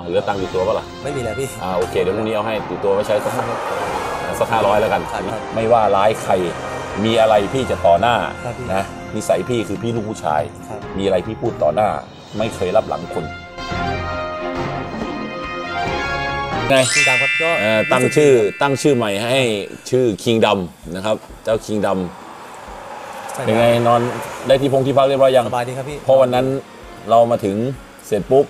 เหลือตังค์อยู่ตัวเปะล่ะไม่มีแล้วพี่อ่าโอเคเดี๋ยวพรุ่งนี้เอาให้ติดตัวไว้ใช้สักสักห้าร้อยแล้วกันครับไม่ว่าร้ายใครมีอะไรพี่จะต่อหน้าครับพี่นะนิสัยพี่คือพี่ลูกผู้ชายครับมีอะไรพี่พูดต่อหน้า ไม่เคยรับหลังคนไงจริงจังครับก็เอ่อตั้งชื่อตั้งชื่อใหม่ให้ชื่อคิงดำนะครับ เจ้าคิงดำใช่เป็นคไงรับนอนได้ที่พงที่พักเรียบร้อยยังสบายดีครับพี่เพราะวันนั้นเรามาถึงเสร็จปุ๊บ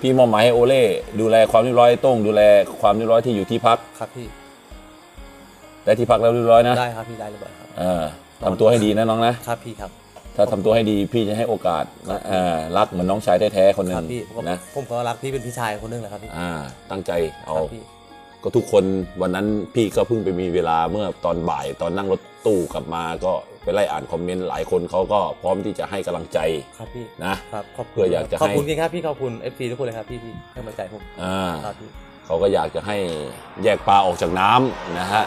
พี่มอบหมายให้โอเล่ดูแลความเรียบร้อยให้โต้งดูแลความเรียบร้อยที่อยู่ที่พักครับพี่ได้ที่พักแล้วเรียบร้อยนะได้ครับพี่ได้เลยบ่อยครับเออทำตัวให้ดีนะน้องนะครับพี่ครับ ถ้าทำตัวให้ดีพี่จะให้โอกาสนะเออรักเหมือนน้องชายแท้ๆคนหนึ่คงรับพี่ผมนะผมก็รักพี่เป็นพี่ชายคนหนึงแหละครับพี่อ่าตั้งใจเอาครับพี่ก็ทุกคนวันนั้นพี่ก็เพิ่งไปมีเวลาเมื่อตอนบ่ายตอนนั่งรถตู้กลับมาก็ ไปไล่อ่านคอมเมนต์หลายคนเขาก็พร้อมที่จะให้กำลังใจครับพี่นะครับขอบคุณเพื่ออยากจะให้ขอบคุณพี่ครับพี่ขอบคุณ FC ทุกคนเลยครับพี่ที่ให้กำลังใจผมอ่าครับพี่เขาก็อยากจะให้แยกปลาออกจากน้ำนะฮะ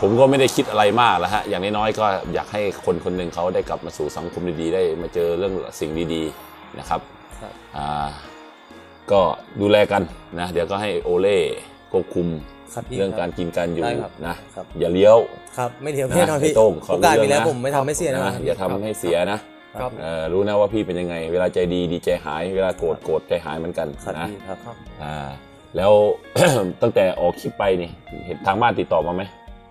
ผมก็ไม่ได้คิดอะไรมากแล้วฮะอย่างน้อยๆก็อยากให้คนคนหนึ่งเขาได้กลับมาสู่สังคมดีๆ ได้มาเจอเรื่องสิ่งดีๆนะครับครับอ่าก็ดูแลกันนะเดี๋ยวก็ให้โอเล่ควบคุม ครับพี่เรื่องคการกินการอยู่ได้ครับนะครับอย่าเลี้ยวครับไม่เดียวแน่นอนนะพี่ไอ้โต้งขอโอกาสรู้มีแล้วเรื่องนะผมไม่ทำให้เสียนะนะอย่าทำให้เสียนะครับเอ่อรู้นะว่าพี่เป็นยังไง เวลาใจดีดีใจหาย เวลาโกรธโกรธใจหายเหมือนกันครับนะพี่ครับอ่าแล้วตั้งแต่ออกคลิปไปนี่เห็นทางบ้านติดต่อมาไหม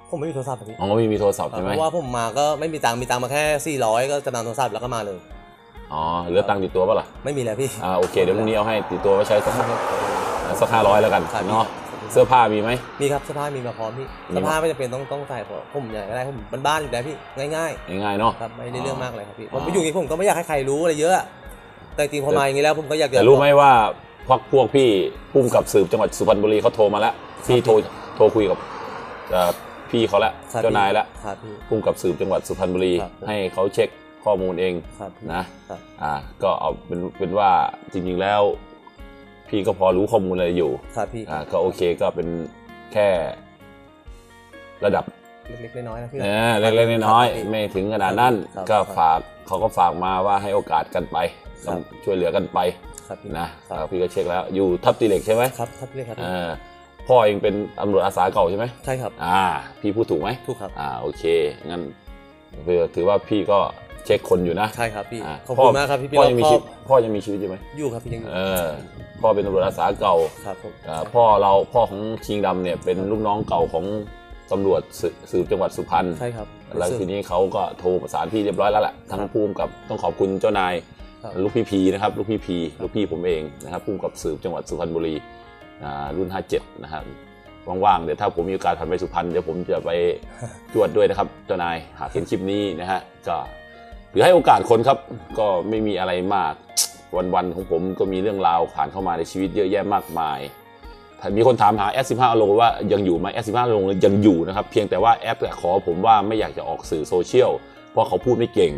ผมไม่มีโทรศัพท์อะพี่อ๋อไม่มีโทรศัพท์ใช่ไหเพมราะว่าผมมาก็ไม่มีตังค์มีตังค์มาแค่ 400 ก็จะนำโทรศัพท์แล้วก็มาเลยอ๋อเหลือตังค์ติดตัวเปะล่ะไม่มีแล้วพี่อ่าโอเคเดี๋ยวพรุ่งนี้เอาให้ติดตัวไว้ใช้สักสักห้าร้อยแล้วกันครับเนาะ เสื้อผ้ามีไหมมีครับเสื้อผ้ามีมาพร้อมพี่มีเสื้อผ้าไม่จำเป็นต้องต้องใส่เพราะผมใหญ่ก็ได้ผมบ้านๆอยู่แล้วพี่ง่ายง่ายๆเนาะๆครับไม่ได้เรื่องมากเลยครับพี่ผอ๋มอไปอยู่อย่างนี้ผมก็ไม่อยากให้ใครรู้อะไรเยอะแต่จริงพอมาอย่างนี้แล้วผมก็อยากจะแต่รู้ไหมว่าพวกพวกพี่พุ่มกับสืบจังหวัดสุพรรณบุรีเขาโทรมาแล้วพี่โทรโทรคุยกับเอ่อพี่เขาแล้วครับเจ้านายแล้วครับพี่พุ่มกับสืบจังหวัดสุพรรณบุรีครับผมให้เขาเช็คข้อมูลเองครับพี่นะครับอ่าก็เอาเป็นเป็นว่าจริงๆแล้ว พี่ก็พอรู้ข้อมูลอะไรอยู่ครับพี่อ่าก็โอเคก็เป็นแค่ ระดับเล็กๆน้อยๆนะพี่เออเล็กๆน้อยครับพี่ๆไม่ถึงขนาดนั้นครับก็ครับฝากเขาก็ฝากมาว่าให้โอกาสกันไปครับช่วยเหลือกันไปครับพี่นะครับอ่าพี่ก็เช็คแล้วอยู่ทับตีเหล็กใช่ไหมครับครับพี่ครับอ่าพ่อเองเป็นตำรวจอาสาเก่าใช่ไหมใช่ครับ อ่า พี่พูดถูกไหมถูกครับ อ่าโอเคงั้นถือว่าพี่ก็ เช็คคนอยู่นะใช่ครับพี่อ่าขอบคุณมากครับพี่พี่พ่อรอบยังมีครชีอวิบตพ่อยังมีชีวิตอยู่ไหมอยู่ครับพี่ยังอยู่เออพ่อเป็นตำรวจอาสาเก่าครับผมอ่าพ่อเราพ่อของคิงดำเนี่ยเป็นลูกน้องเก่าของตำรวจสืสืบจังหวัดสุพรรณใช่ครับแล้วทีนี้เขาก็โทรประสานพี่เรียบร้อยแล้วแหละทั้งภูมิกับต้องขอบคุณเจ้านายครับลูกพี่พีนะครับลูกพี่พีลูกพี่ผมเองนะครับภูมิกับสืบจังหวัดสุพรรณบุรีอ่ารุ่น 57 นะครับว่างๆเดี๋ยวถ้าผมมีโอกาสผ่านไปสุพรรณเดี๋ยวผมจะไปจวดด้วยนะครับเจ้านายหากเห็นคลิปนี้นะฮะก็ หรือให้โอกาสคนครับ ก็ไม่มีอะไรมาก วันๆของผมก็มีเรื่องราวผ่านเข้ามาในชีวิตเยอะแยะมากมายถ้ามีคนถามหา S15 โลว่ายังอยู่ไหม S15 โลยังอยู่นะครับ เพียงแต่ว่าแอปขอผมว่าไม่อยากจะออกสื่อโซเชียลเพราะเขาพูดไม่เก่ง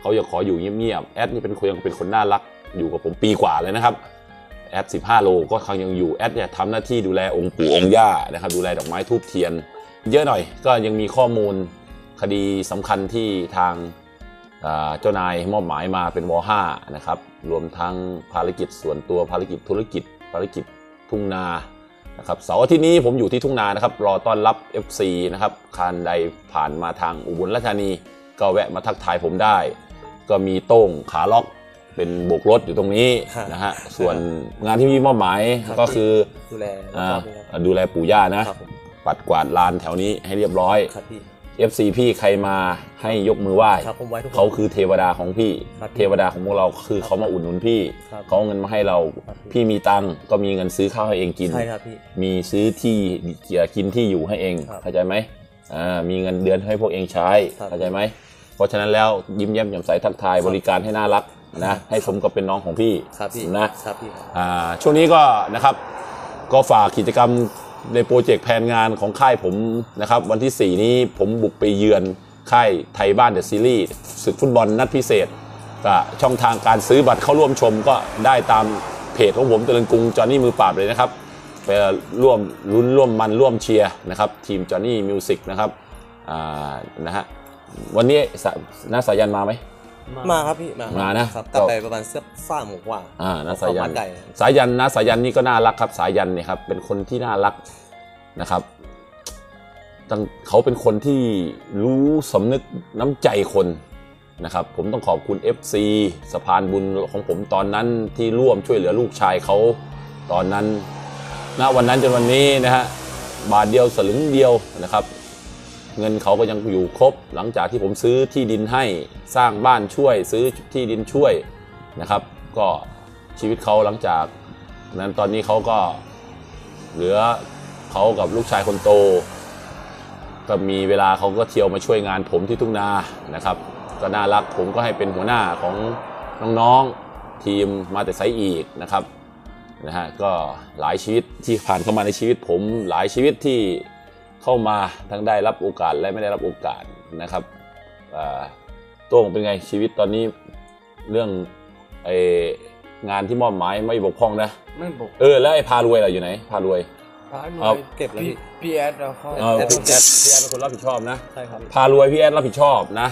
เขาอยากขออยู่เงียบๆแอดนี่เป็นคนยังเป็นคนน่ารักอยู่กับผมปีกว่าเลยนะครับแอด15โลก็เขายังอยู่แอดเนี่ยทำหน้าที่ดูแลองค์ปู่องค์ย่านะครับดูแลดอกไม้ทูบเทียน เยอะหน่อยก็ยังมีข้อมูลคดีสำคัญที่ทาง เจ้านายมอบหมายมาเป็นว5นะครับรวมทั้งภารกิจส่วนตัวภารกิจธุรกิจ ภารกิจทุ่งนานะครับเสาร์อาทิตย์นี้ผมอยู่ที่ทุ่งนานะครับรอต้อนรับ FC นะครับคันใดผ่านมาทางอุบลราชธานี ก็แวะมาทักทายผมได้ ก็มีโต้งขาล็อกเป็นโบกรถอยู่ตรงนี้ครับนะฮะส่วนงานที่มีมอบหมายครับก็คือดูแลอ่าครอบครัวครับดูแลปู่ย่านะครับผมปัดกวาดลานแถวนี้ให้เรียบร้อยครับพี่ FC พี่ใครมาให้ยกมือไหว้ครับผมไว้ทุกคน เขาคือเทวดาของพี่ ครับเทวดาของพวกเราคือเขามาอุดหนุนพี่ ครับเขาเอาเงินมาให้เรา ครับ พี่มีตังค์ก็มีเงินซื้อข้าวให้เองกิน ใช่ครับพี่ มีซื้อที่กินที่อยู่ให้เองครับเข้าใจไหมอ่ามีเงินเดือนให้พวกเองใช้ครับเข้าใจไหมเพราะฉะนั้นแล้วยิ้มแย้มแจ่มใสทักทายบริการให้น่ารักนะให้สมกับเป็นน้องของพี่ครับพี่นะ ครับพี่ครับอ่าช่วงนี้ก็นะครับก็ฝากกิจกรรม ในโปรเจกต์แผนงานของค่ายผมนะครับ วันที่ 4 นี้ผมบุกไปเยือนค่ายไทยบ้านเดอะซีรีส์ศึกฟุตบอลนัดพิเศษก็ช่องทางการซื้อบัตรเข้าร่วมชมก็ได้ตามเพจของผมเจริญกรุงจอห์นนี่มือปราบเลยนะครับไปร่วมลุ้นร่วมมันร่วมเชียร์นะครับ ทีมจอห์นนี่มิวสิกนะครับอ่านะฮะวันนี้น้าสายันมาไหม มาครับพี่มามามานะครับกลับก็ไปประมาณสักสามโมงกว่าอ่านะสายันข้วมไก่สายันนะสายันนี่ก็น่ารักครับ สายันเนี่ยครับเป็นคนที่น่ารักนะครับตั้งเขาเป็นคนที่รู้สำนึกน้ำใจคนนะครับ ผมต้องขอบคุณ FC สะพานบุญของผมตอนนั้นที่ร่วมช่วยเหลือลูกชายเขาตอนนั้นณวันนั้นจนวันนี้นะฮะบาทเดียวสลึงเดียวนะครับ เงินเขาก็ยังอยู่ครบ หลังจากที่ผมซื้อที่ดินให้สร้างบ้านช่วย ซื้อที่ดินช่วยนะครับ ก็ชีวิตเขาหลังจากนั้นตอนนี้เขาก็เหลือเขากับลูกชายคนโต ก็มีเวลาเขาก็เที่ยวมาช่วยงานผมที่ทุ่งนานะครับ ก็น่ารักผมก็ให้เป็นหัวหน้าของน้องๆทีมมาแต่ไซอีกนะครับนะฮะก็หลายชีวิตที่ผ่านเข้ามาในชีวิตผมหลายชีวิตที่ เข้ามาทั้งได้รับโอกาสและไม่ได้รับโอกาสนะครับอ่าโต้งเป็นไงชีวิตตอนนี้เรื่องไองานที่มอบหมายไม่บกพร่องนะไม่บอกเออแล้วไอ้พารวยล่ะอยู่ไหน พารวยพาหน่เอาวยเก็บแล้วพี่พี่พี่แอดเราเข้าเออแอดพี่แอดพี่แอดเป็นคนรับผิดชอบนะใช่ครับพารวยพี่แอดรับผิดชอบนะ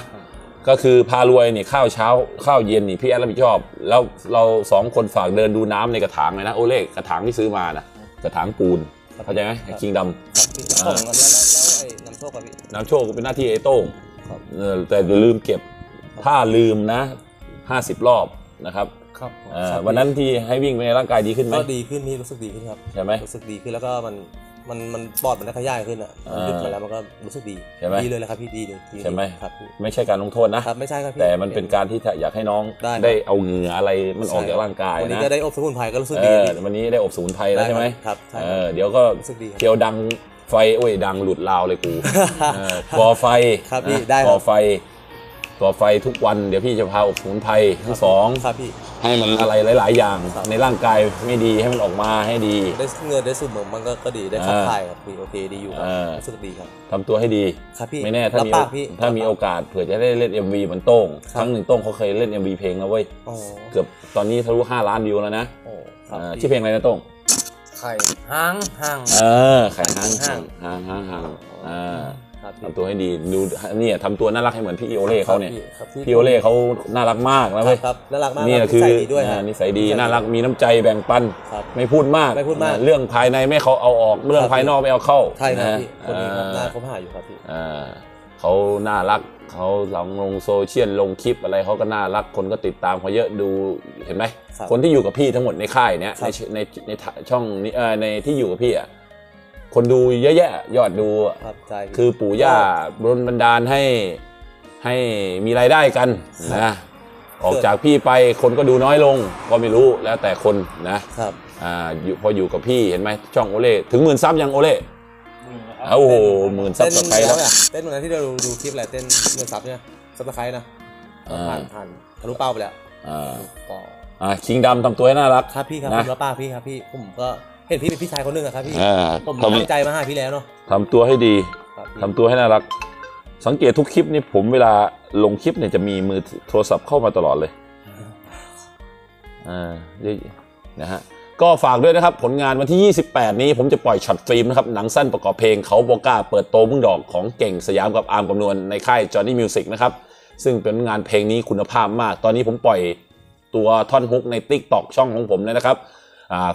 ก็คือพารวยนี่ข้าวเช้าข้าวเย็นนี่พี่แอดรับผิดชอบ แล้วเราสองคนฝากเดินดูน้ำในกระถางเลยนะโอเล่กระถางที่ซื้อมานะกระถางปูน เข้าใจไหมคิงดครับพี่ส่งกันแล้วแล้วแล้วไอ้น้ำโชคครับพี่น้ำโชคก็เป็นหน้าที่ไอ้โต้งครับ เออแต่อย่าลืมเก็บ ถ้าลืมนะ 50 รอบนะครับครับผมเออวันนั้นที่ให้วิ่งไปในร่างกายดีขึ้นไหม ก็ดีขึ้นพี่รู้สึกดีขึ้นครับใช่ไหม รู้สึกดีขึ้นแล้วก็มัน มันมันปอดมันได้ขยายขึ้นอะอ่าหยุดมาแล้วมันก็รู้สึกดีใช่ไหมดีเลยแหละครับพี่ดีเลยดีใช่ไหมครับพี่ไม่ใช่การลงโทษนะครับไม่ใช่ครับพี่แต่มันเป็นการที่อยากให้น้องได้ครับได้เอาเหงื่ออะไรมันออกจากร่างกายวันนี้นะก็ได้อบสมุนไพรก็รู้สึกเอดีอพี่วันนี้ได้อบสมุนไพรแล้วใช่ไหมครับใช่เออเดี๋ยวก็รู้สึกดีครับเคียวดังไฟโอ้ยดังหลุดลาวเลยกูเออก่อไฟครับพี่นะได้ครับก่อไฟก่อไฟทุกวันเดี๋ยวพี่จะพาอบสมุนไพรทั้งสองครับพี่ ให้มันอะไรหลาย ๆ อย่างครับในร่างกายไม่ดีให้มันออกมาให้ดี ได้เงินได้สูบเหมือนมันก็ก็ดีได้ขับอ่าถ่ายครับพี่โอเคดีอยู่ครับอ่ารู้รู้สึกดีครับทำตัวให้ดีครับพี่ไม่แน่ถ้ารับมีปากพี่ถ้ามีรับปกโอกาสเผื่อจะได้เล่น MV เหมือนโต้งครับครั้งหนึ่งโต้งเขาเคยเล่น MV เพลงแล้วเว้ยอ๋อเกือบตอนนี้ทะลุ5ล้านวิวแล้วนะโอ้ครับอ่าพี่ชื่อเพลงอะไรนะโต้งไข่ห้างห้างเออไข่ห้างห้าห่างงห่างห่างห่างอ่าครับพี่ ทำตัวให้ดีดูเนี่ยทำตัวน่ารักให้เหมือนพี่โอเล่เขาเนี่ยครับพี่โอเล่เขาน่ารักมากนะเว้ยครับน่ารักมากนี่แหละรับคือนิสัยดีด้วยอ่าฮะนิสัยดีน่ารักมีน้ำใจแบ่งปันครับไม่พูดมากไม่พูดมากอ่เรื่องภายในไม่เขาเอาออกเรื่องครับภายนอกไม่เอาเข้าใช่ครับนะพี่คนนี้ครับอ่าน่าคบหาอยู่ครับพี่อ่าเขาน่ารักเขาลงลงโซเชียลลงคลิปอะไรเขาก็น่ารักคนก็ติดตามเขาเยอะดูเห็นไหมครับคนที่อยู่กับพี่ทั้งหมดในค่ายเนี้ยครัในบในในช่องนี้เอ่อในที่อยู่กับพี่อะ คนดูเยอะแยะ ยอดดูอะครับใจพี่ คือปู่ย่าบนบันดาลให้ให้มีรายได้กันนะออกจากพี่ไปคนก็ดูน้อยลงก็ไม่รู้แล้วแต่คนนะครับ อ่าอยู่พออยู่กับพี่เห็นไหมช่องโอเล่ถึงหมื่น sub ยังโอเล่โอ้โหหมื่นซับเต้นสไครต์แล้แล้วแล้วเนี่ยเต้นวันนั้นที่เราดูดูคลิปอะไรเต้นหมื่น sub เนี่ย subscribe นะอ่าผ่านผ่านทะลุเป้าไปแล้วอ่าต่ออ่าคิงดำทำตัวให้น่ารัก ครับพี่ครับนะผมรับปากพี่ครับพี่ผมก็ เห็นพี่เป็นพี่ชายคนหนึ่งอะครับพี่อ่าผมตั้งใจมาหาพี่แล้วเนาะทำตัวให้ดีครับพี่ทำตัวให้น่ารัก สังเกตทุกคลิปนี่ผมเวลาลงคลิปเนี่ยจะมีเบอร์โทรศัพท์เข้ามาตลอดเลยอ่าเยอะนะฮะก็ฝากด้วยนะครับผลงานวันที่ 28 นี้ผมจะปล่อย short film นะครับหนังสั้นประกอบเพลงเขาโบก้าเปิดโตมึงดอกของเก่งสยามกับอาร์มกำนวลในค่าย Johnny Music นะครับซึ่งเป็นงานเพลงนี้คุณภาพมาก ตอนนี้ผมปล่อยตัวท่อนฮุกใน Tik t o อกช่องของผมเลยนะครับอ่า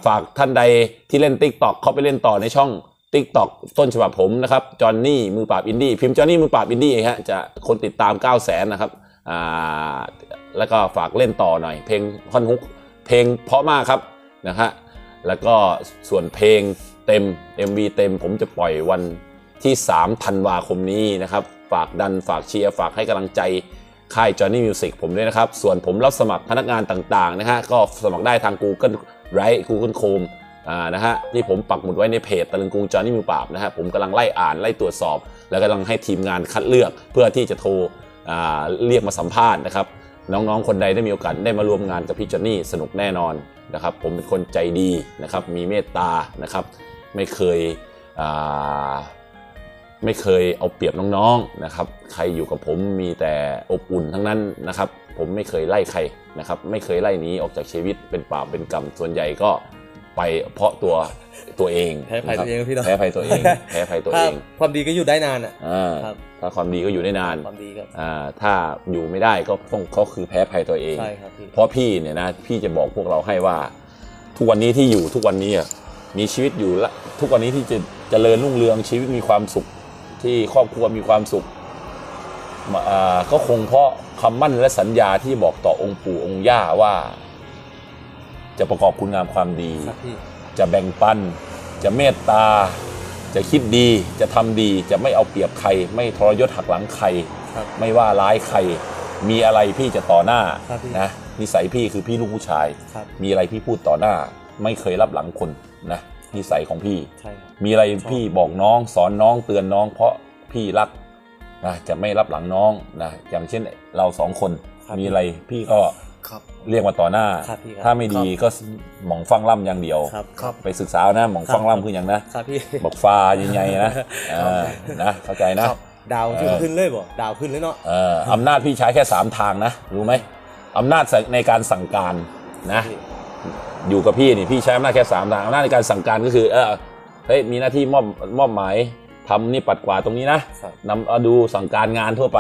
ฝากท่านใดที่เล่น Tik t o อกเข้าไปเล่นต่อในช่อง Tik t o อกต้นฉบับผมนะครับจอห์นนี่มือปราบอินดี้พิมพ์จอห์นนี่มือปราบอินดี้ฮะจะคนติดตาม 9 0 0 0 0 0นะครับอ่าแล้วก็ฝากเล่นต่อหน่อย เพลงท่อนฮุกเพลงเพราะมากครับนะฮะแล้วก็ส่วนเพลงเต็ม MV เต็มผมจะปล่อยวันที่3ธันวาคมนี้นะครับ ฝากดันฝากเชียร์ฝากให้กำลังใจ ค่าย Johnny Music ผมด้วยนะครับ ส่วนผมรับสมัครพนักงานต่างๆนะฮะก็สมัครได้ทาง Google Right Google Chrome อ่านะฮะที่ผมปักหมุดไว้ในเพจตะลึงกรุงจอห์นนี่มือปราบนะฮะผมกำลังไล่อ่านไล่ตรวจสอบ แล้วกำลังให้ทีมงานคัดเลือกเพื่อที่จะโทรอ่าเรียกมาสัมภาษณ์นะครับน้องๆ คนใดได้มีโอกาสได้มาร่วมงานกับพี่จอนนี่สนุกแน่นอนนะครับผมเป็นคนใจดีนะครับมีเมตตานะครับไม่เคยอ่า ไม่เคยเอาเปรียบน้องๆนะครับ ใครอยู่กับผมมีแต่อบอุ่นทั้งนั้นนะครับ ผมไม่เคยไล่ใครนะครับ ไม่เคยไล่หนีออกจากชีวิตเป็นป่าปเป็นกรรมส่วนใหญ่ก็ไปเพราะตัวตัวเองแพ้ภัยตัวเองนะครับพี่เนาะแพ้ภัยตัวเองแพ้ภัยตัวถ้าเอง ความดีก็อยู่ได้นานอะอ่าครับถ้าความดีก็อยู่ได้นานความดีครับอ่าถ้าอยู่ไม่ได้ก็ต้องก็คือแพ้ภัยตัวเองใช่ครับพี่เพราะพี่เนี่ยนะพี่จะบอกพวกเราให้ว่า ทุกวันนี้ที่อยู่ทุกวันนี้อะมีชีวิตอยู่ละทุกวันนี้ที่จะเจริญรุ่งเรืองชีวิตมีความสุข ที่ครอบครัวมีความสุขมาอ่าก็คงเพราะคำมั่นและสัญญาที่บอกต่อองค์ปู่องค์ย่าว่า จะประกอบคุณงามความดีครับพี่จะแบ่งปัน จะเมตตา จะคิดดี จะทำดี จะไม่เอาเปรียบใคร ไม่ทรยศหักหลังใครครับไม่ว่าร้ายใคร มีอะไรพี่จะต่อหน้าครับพี่นะนิสัยพี่คือพี่ลูกผู้ชายครับมีอะไรพี่พูดต่อหน้า ไม่เคยรับหลังคนนะ นิสัยของพี่ ใช่ครับ มีอะไรพี่บอกน้องสอนน้องเตือนน้อง เพราะพี่รักนะจะไม่รับหลังน้องนะอย่างเช่นเราสองคนครับ มีอะไรพี่ก็ครับเรียกมาต่อหน้า ครับพี่ครับ ถ้าไม่ดีก็หมองฟังล่ำอย่างเดียว ครับครับ ไปศึกษาเอานะหมองฟังล่ำคืออย่างนะครับพี่ บอกฟ้ายังไงนะเออนะเข้าใจนะ ครับ ดาวที่เออ ขึ้นเลยบ่ดาวขึ้นเลยเนาะ เอออำนาจพี่ใช้แค่สามทางนะ รู้ไหมอำนาจในการสั่งการนะพี่ อยู่กับพี่นี่พี่ใช้อำนาจแค่สามทางอำนาจในการสั่งการก็คือเออเฮ้ยมีหน้าที่มอบมอบหมายทำนี่ปัดกวาดตรงนี้นะครับ นำเอาดูสั่งการงานทั่วไป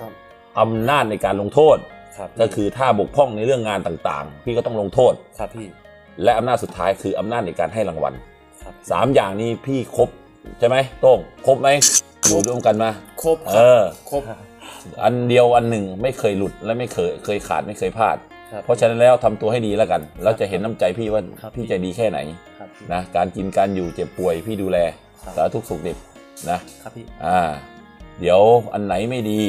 ครับ อำนาจในการลงโทษ ครับก็คือถ้าบกพร่องในเรื่องงานต่างๆ พี่ก็ต้องลงโทษ ครับพี่และอำนาจสุดท้ายคืออำนาจในการให้รางวัลครับ สามอย่างนี้พี่ครบใช่ไหมโต้งครบไหมอยู่ร่วมกันมา ครบเออครบอันเดียวอันหนึ่งไม่เคยหลุดและไม่เคยเคยขาดไม่เคยพลาดครับ เพราะฉะนั้นแล้วทำตัวให้ดีแล้วกัน แล้วจะเห็นน้ำใจพี่ว่าครับพี่ใจดีแค่ไหนครับพี่นะการกินการอยู่เจ็บป่วยพี่ดูแลครับสารทุกข์สุขดิบนะครับพี่อ่าเดี๋ยวอันไหนไม่ดี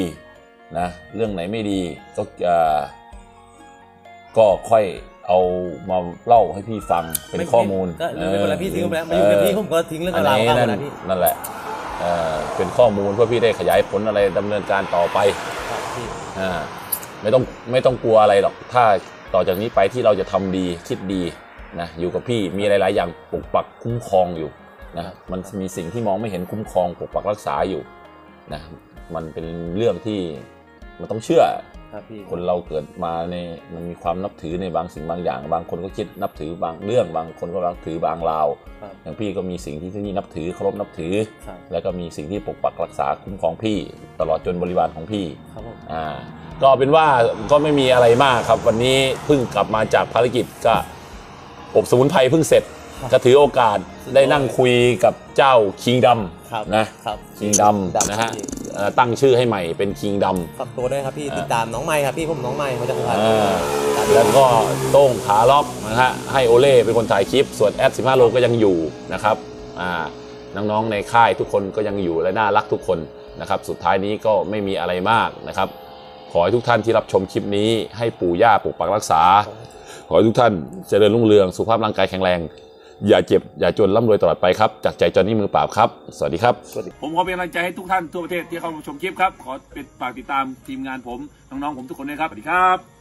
นะเรื่องไหนไม่ดีก็อ่าก็ค่อยเอามาเล่าให้พี่ฟังเป็นข้อมูลก็ลืมไปหมดแล้วพี่ทิ้งไปแล้วมาอยู่กับพี่ผมก็ทิ้งเรื่องอันราวนี้เข้านั่นแล้วพี่นั่นแหละเอ่อเป็นข้อมูลเพื่อพี่ได้ขยายผลอะไรดำเนินการต่อไปครับพี่อ่า ไม่ต้องไม่ต้องกลัวอะไรหรอก ถ้าต่อจากนี้ไปที่เราจะทำดีคิดดีนะอยู่กับพี่มีหลาย ๆ อย่างปกปักคุ้มครองอยู่นะมันมีสิ่งที่มองไม่เห็นคุ้มครองปกปักรักษาอยู่นะมันเป็นเรื่องที่มันต้องเชื่อครับพี่คนเราเกิดมาในมันมีความนับถือในบางสิ่งบางอย่าง บางคนก็คิดนับถือบางเรื่องบางคนก็นับถือบางราวครับอย่างพี่ก็มีสิ่งที่ที่นี่นับถือเคารพนับถือครับแล้วก็มีสิ่งที่ปกปักรักษาคุ้มครองพี่ ตลอดจนบริวารของพี่ครับผมอ่า ก็เป็นว่าก็ไม่มีอะไรมากครับ วันนี้เพิ่งกลับมาจากภารกิจก็อบสมุนไพรเพิ่งเสร็จก็ถือโอกาสได้นั่งคุยกับเจ้าคิงดครับำนะครับคิงดำนะฮะเอ่อตั้งชื่อให้ใหม่เป็นคิงดำฝากตัวด้วยครับพี่อ่าติดตามน้องใหม่ครับพี่ผมน้องใหม่มาจากสุพรรณอ่าแล้วก็โต้งขาล็อกนะฮะให้โอเล่เป็นคนถ่ายคลิป ส่วนแอด15โลก็ยังอยู่นะครับอ่าน้องๆในค่ายทุกคนก็ยังอยู่และน่ารักทุกคนนะครับ สุดท้ายนี้ก็ไม่มีอะไรมากนะครับข อให้ทุกท่านที่รับชมคลิปนี้ให้ปู่ย่าปกปักรักษา ขอให้ทุกท่านเจริญรุ่งเรืองสุขภาพร่างกายแข็งแรง อย่าเจ็บอย่าจนร่ำรวยตลอดไปครับ จากใจจอนนี่มือปราบครับ สวัสดีครับ ผมขอเป็นกำลังใจให้ทุกท่านทั่วประเทศที่เข้ามาชมคลิปครับ ขอเป็นฝากติดตามทีมงานผมน้องๆผมทุกคนด้วยครับ สวัสดีครับ